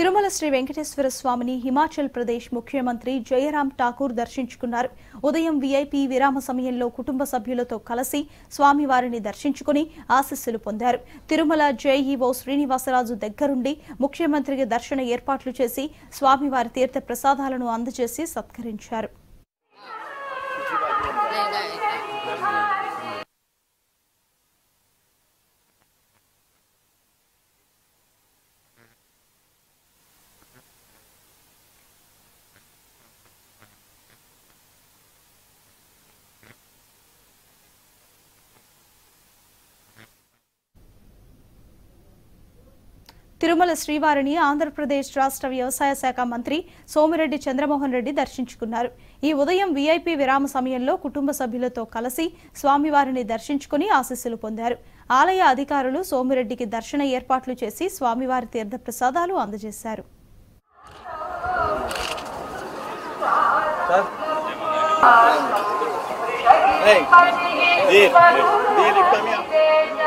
తిరుమల శ్రీ వెంకటేశ్వర స్వామిని హిమాచల్ ప్రదేశ్ ముఖ్యమంత్రి జయరాం ఠాకూర్ దర్శించుకున్నారు. ఉదయం వీఐపీ విరామ సమయంలో కుటుంబ సభ్యులతో కలిసి స్వామివారిని దర్శించుకుని ఆశీస్సులు పొందారు. తిరుమల జేఈఓ శ్రీనివాసరాజు దగ్గరుండి ముఖ్యమంత్రికి దర్శన ఏర్పాట్లు చేసి స్వామివారి తీర్థ ప్రసాదాలను అందజేసి సత్కరించారు. తిరుమల శ్రీవారిని ఆంధ్రప్రదేశ్ రాష్ట్ర వ్యవసాయ శాఖ మంత్రి సోమిరెడ్డి చంద్రమోహన్ రెడ్డి దర్శించుకున్నారు ఈ ఉదయం వీఐపీ విరామ సమయంలో కుటుంబ సభ్యులతో కలిసి స్వామివారిని దర్శించుకుని ఆశీస్సులు పొందారు ఆలయ అధికారులు సోమిరెడ్డికి దర్శన ఏర్పాట్లు చేసి స్వామివారి తీర్థ ప్రసాదాలు అందజేశారు Hey, Dir, Dir, come here.